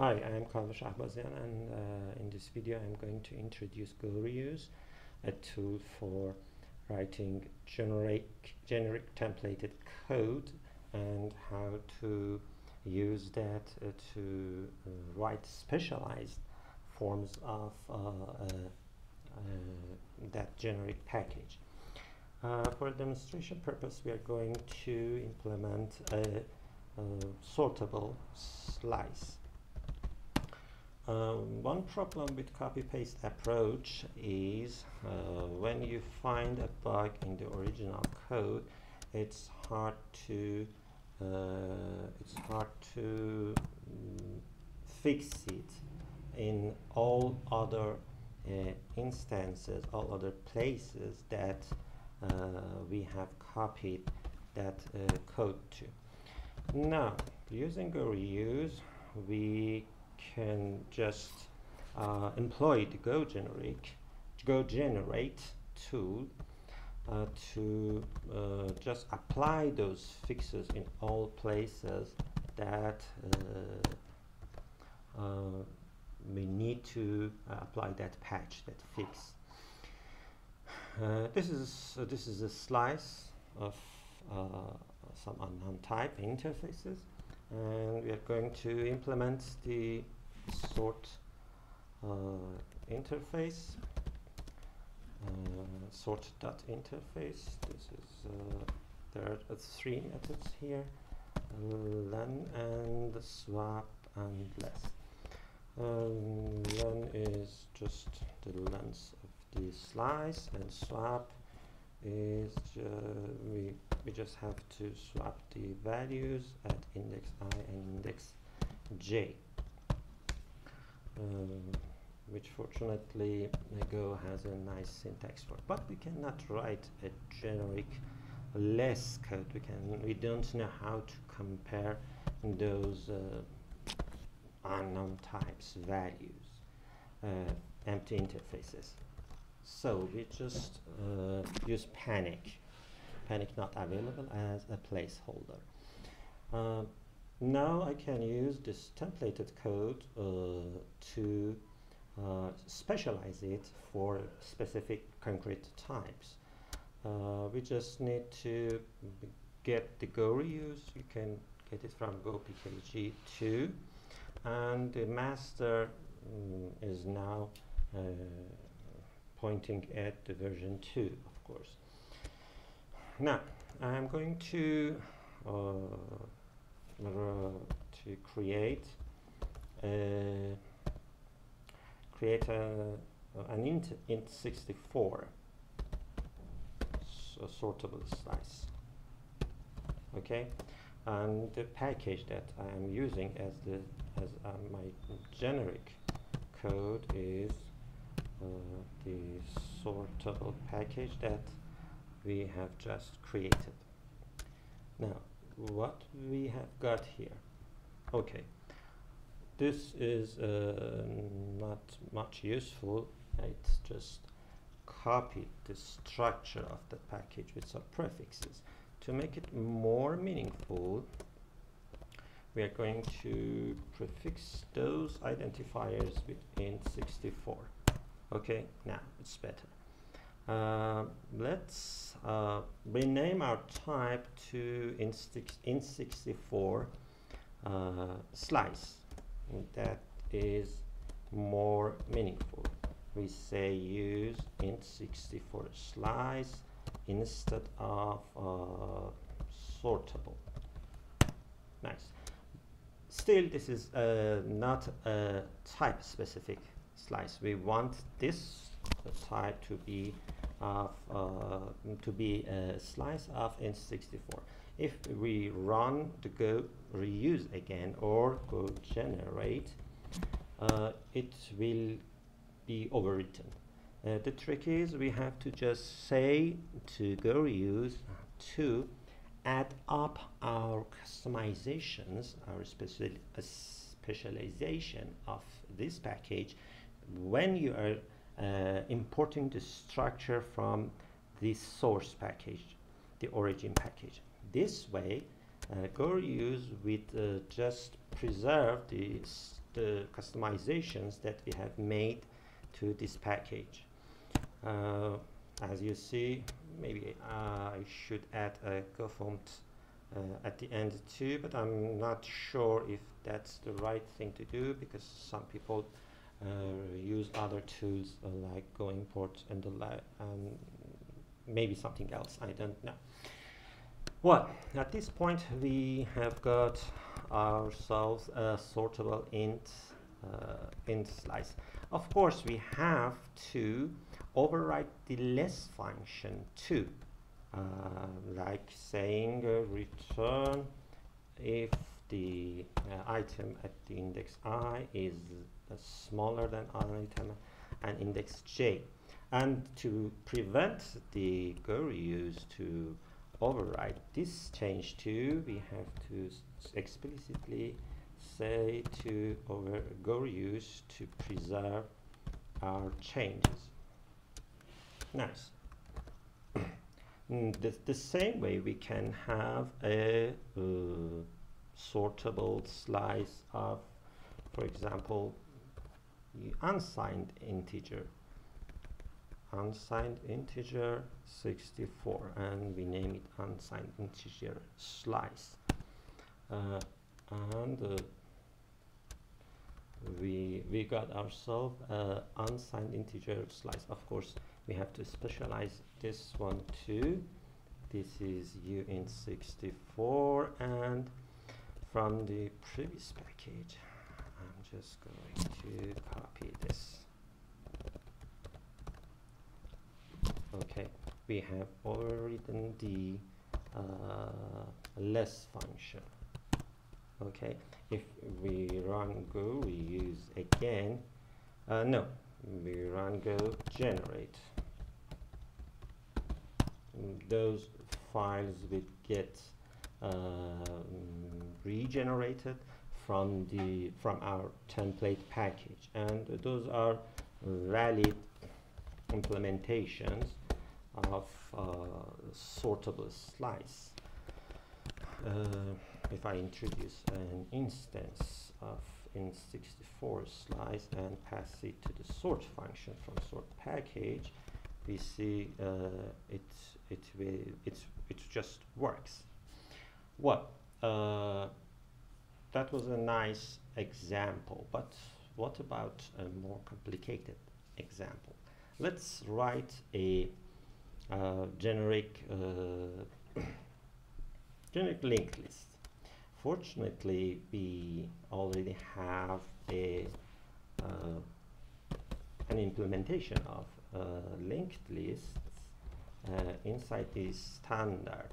Hi, I'm Kaveh Shahbazian and uh, in this video I'm going to introduce GoReuse, a tool for writing generic, generic templated code and how to use that uh, to uh, write specialized forms of uh, uh, uh, that generic package. for demonstration purpose we are going to implement a, a sortable slice um, one problem with copy-paste approach is uh, when you find a bug in the original code, it's hard to uh, it's hard to um, fix it in all other uh, instances, all other places that uh, we have copied that uh, code to. Now, using a reuse, we can just uh, employ the Go generic, Go generate tool uh, to uh, just apply those fixes in all places that uh, uh, we need to uh, apply that patch, that fix. this is this is a slice of some unknown type interfaces and we are going to implement the sort uh, interface uh, sort dot interface. This is uh, there are three methods here len and swap and less. Um, len is just the length of the slice and swap is we we just have to swap the values at index i and index j. Um, which fortunately Go has a nice syntax for but we cannot write a generic less code. We can we don't know how to compare those uh, unknown types values uh, empty interfaces. So we just uh, use panic panic not available as a placeholder uh, now I can use this templated code uh, to uh, specialize it for specific concrete types. Uh, we just need to get the Go reuse. You can get it from GoPKG2 and the master um, is now uh, pointing at the version 2 of course. Now I'm going to uh, to create a, create a, an int, int 64 so sortable slice. Okay? And the package that I am using as the as uh, my generic code is uh, the sortable package that we have just created. Now what we have got here? Okay. This is uh, not much useful. It's just copied the structure of the package with some prefixes. To make it more meaningful we are going to prefix those identifiers with int64 okay now it's better uh, let's uh, rename our type to int64 uh, slice. That is more meaningful. We say use int64 slice instead of uh, sortable. Nice. Still, this is uh, not a type specific slice. We want this type to be of uh, to be a slice of int64 if we run the go reuse again or go generate uh, it will be overwritten. Uh, the trick is we have to just say to go reuse to add up our customizations our special specialization of this package when you are importing the structure from the source package, the origin package. This way, uh, GoReuse with uh, just preserve the, the customizations that we have made to this package. Uh, as you see, maybe uh, I should add a gofmt uh, at the end too, but I'm not sure if that's the right thing to do because some people uh, use other tools uh, like GoImport and the and maybe something else. I don't know. Well, at this point we have got ourselves a sortable int uh, int slice. Of course, we have to override the less function too, uh, like saying uh, return if the uh, item at the index i is smaller than other item and index j. And to prevent the Go reuse to override this change too, we have to explicitly say to over Go reuse to preserve our changes. Nice. Mm, the, the same way we can have a uh, sortable slice of, for example, unsigned integer. Unsigned integer 64 and we name it unsigned integer slice. Uh, and uh, we we got ourselves uh, unsigned integer slice. Of course we have to specialize this one too. This is uint64 and from the previous package I'm just going to copy this. Okay we have overridden the uh, less function. Okay if we run go reuse again uh, no we run go generate. Those files will get uh, regenerated from the from our template package and those are valid implementations of uh, sortable slice. Uh, if I introduce an instance of int64 slice and pass it to the sort function from sort package, we see uh, it it it it just works. Well, uh, that was a nice example, but what about a more complicated example? Let's write a uh, generic uh, generic linked list. Fortunately, we already have a uh, an implementation of uh, linked lists uh, inside the standard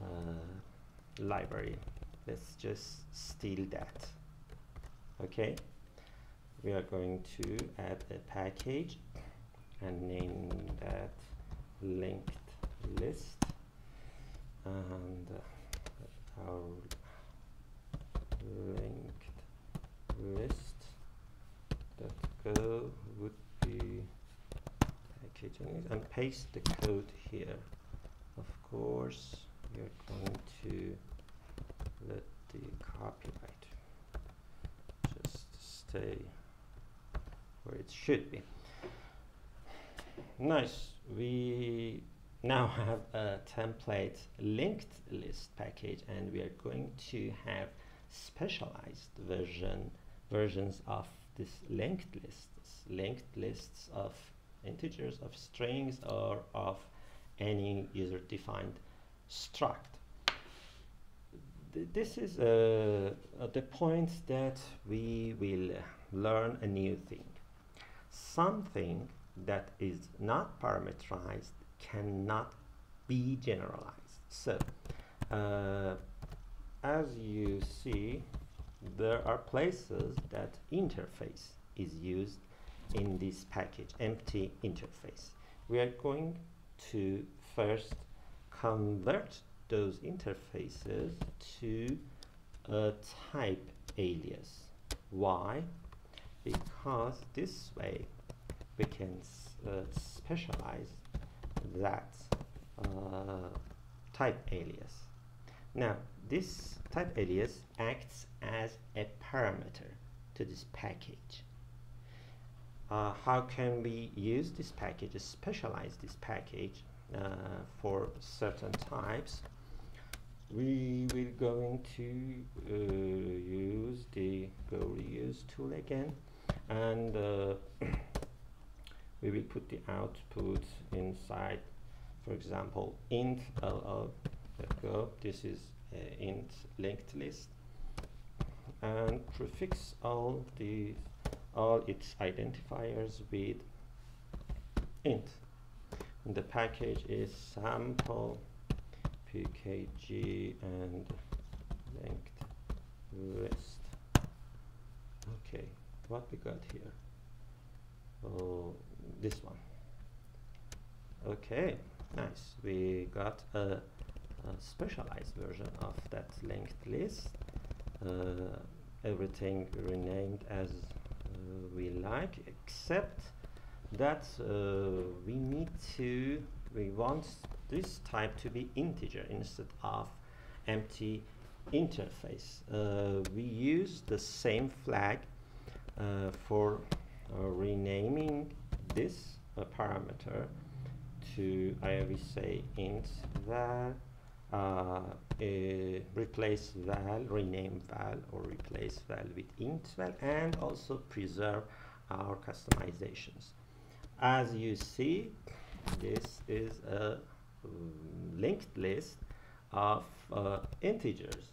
uh, library. Let's just steal that. Okay, we are going to add a package and name that linked list. And uh, our linked list that go would be packaging and paste the code here. Of course we are going to let the copyright just stay where it should be. Nice. We now have a template linked list package and we are going to have specialized version versions of this linked lists linked lists of integers of strings or of any user defined struct Th this is uh, uh, the point that we will learn a new thing something that is not parameterized cannot be generalized. So, uh, as you see, there are places that interface is used in this package, empty interface. We are going to first convert those interfaces to a type alias. Why? Because this way we can uh, specialize that uh, type alias. Now, this type alias acts as a parameter to this package. Uh, how can we use this package, specialize this package uh, for certain types? We will going to uh, use the go reuse tool again and uh, we will put the output inside. For example int ll go. This is int linked list. And prefix all these all its identifiers with int. And the package is sample pkg and linked list. Okay what we got here? Oh this one. Okay nice. We got a, a specialized version of that linked list. Uh, everything renamed as uh, we like except that uh, we need to we want this type to be integer instead of empty interface. Uh, we use the same flag uh, for uh, renaming this uh, parameter to I will say int val uh, replace val rename val or replace val with int val and also preserve our customizations. As you see this is a linked list of uh, integers.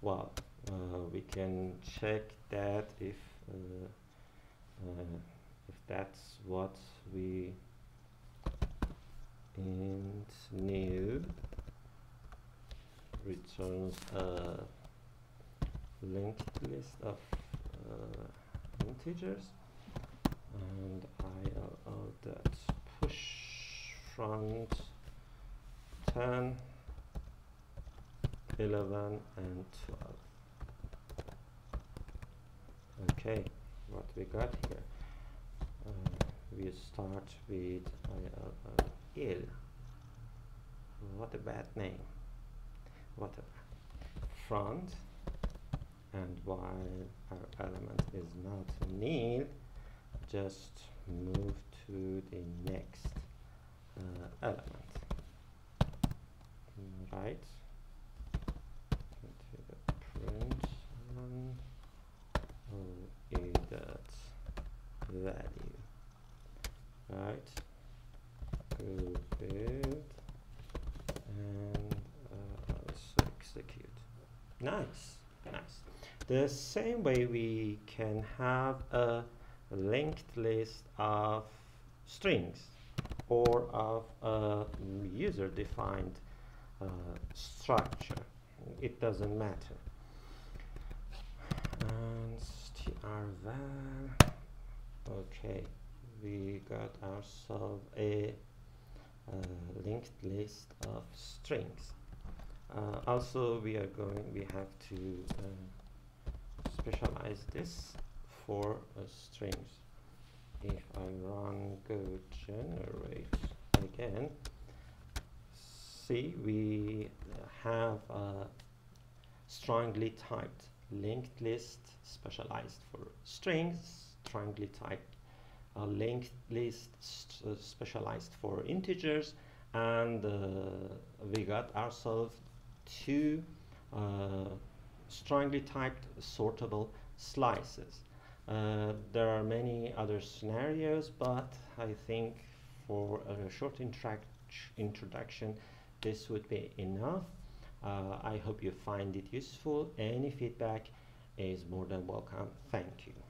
Well uh, we can check that if uh, uh, if that's what we int new returns a linked list of uh, integers. And front 10 11 and 12 okay what we got here? Uh, we start with ill what a bad name. Whatever front and while our element is not nil. Just move to the next uh, element. Right. To the print oh, that value. Right. Go build and uh, also execute. Nice. Nice. The same way we can have a linked list of strings or of a user defined uh, structure. It doesn't matter. And strval okay we got ourselves a, a, linked list of strings. Uh, also we are going we have to uh, specialize this for uh, strings if I run go generate again. See we have a strongly typed linked list specialized for strings strongly typed a linked list specialized for integers and uh, we got ourselves two uh, strongly typed sortable slices uh, there are many other scenarios but I think for a short introduction this would be enough. Uh, I hope you find it useful. Any feedback is more than welcome. Thank you